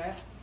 it.